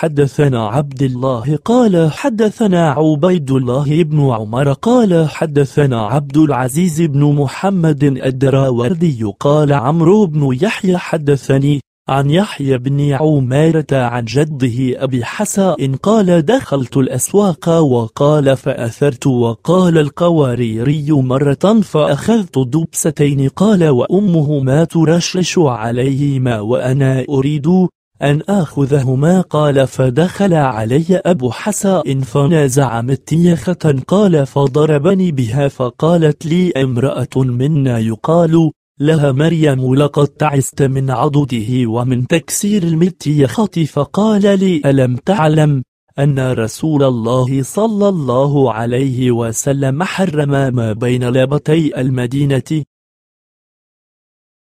حدثنا عبد الله قال حدثنا عبيد الله بن عمر قال حدثنا عبد العزيز بن محمد الدراوردي قال عمرو بن يحيى حدثني عن يحيى بن عمارة عن جده أبي حساء قال دخلت الأسواق وقال فأثرت وقال القواريري مرة فأخذت دبستين قال وأمهما ترشش عليهما وأنا أريد أن آخذهما قال فدخل علي أبو حساء فنازع متيخة قال فضربني بها فقالت لي امرأة منا يقال لها مريم لقد تعست من عضده ومن تكسير المتيخة فقال لي ألم تعلم أن رسول الله صلى الله عليه وسلم حرم ما بين لابتي المدينة